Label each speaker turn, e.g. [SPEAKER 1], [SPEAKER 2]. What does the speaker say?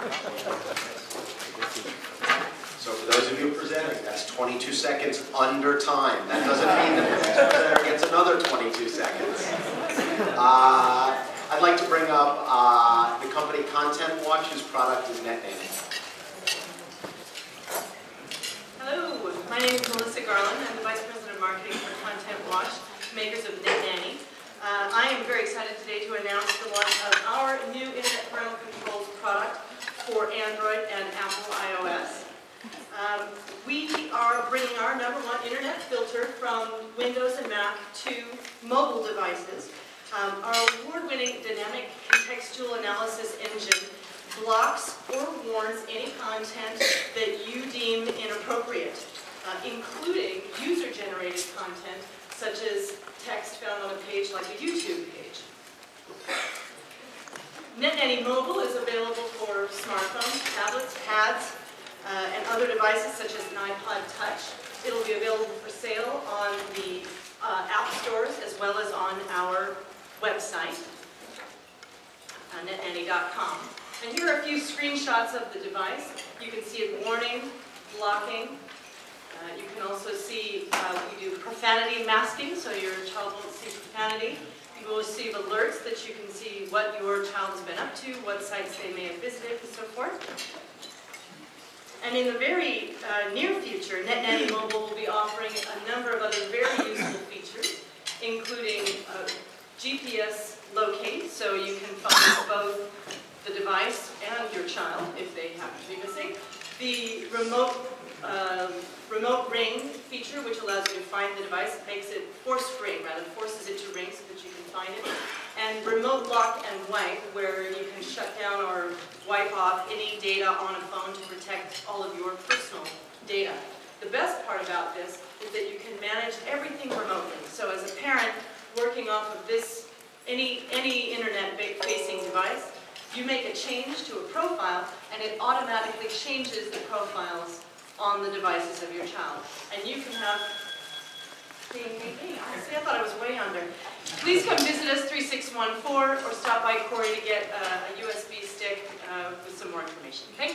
[SPEAKER 1] So for those of you presenting, that's 22 seconds under time. That doesn't mean that the presenter gets another 22 seconds. Uh, I'd like to bring up uh, the company Content Watch, whose product is NetNanny.
[SPEAKER 2] Hello, my name is Melissa Garland. I'm the Vice President of Marketing for Content Watch, makers of NetNanny. Uh, I am very excited today to announce the launch of our new Internet Parental Controls product for Android and Apple iOS. Um, we are bringing our number one internet filter from Windows and Mac to mobile devices. Um, our award-winning dynamic contextual analysis engine blocks or warns any content that you deem inappropriate, uh, including user-generated content such as text found on a page like a YouTube page. NetNanny Mobile is available for smartphones, tablets, pads, uh, and other devices such as an iPod Touch. It'll be available for sale on the uh, app stores as well as on our website, uh. And here are a few screenshots of the device. You can see it warning, blocking. Uh, you can also see uh, we do profanity masking, so your child won't see profanity. You will receive alerts that you can see what your child has been up to, what sites they may have visited, and so forth. In the very uh, near future, NetNanny Mobile will be offering a number of other very useful features, including uh, GPS locate, so you can find both the device and your child if they happen to be missing. The remote um, remote ring feature, which allows you to find the device, makes it forced ring, rather forces it to ring so that you can find it. And remote lock and wipe, where you can shut down or wipe off any data on a phone to protect all of your personal data. The best part about this is that you can manage everything remotely. So as a parent working off of this, any, any internet-facing device, you make a change to a profile and it automatically changes the profiles on the devices of your child. And you can have, see, I thought I was way under. Please come visit us 3614 or stop by Corey to get uh, a USB stick uh, with some more information. Thank.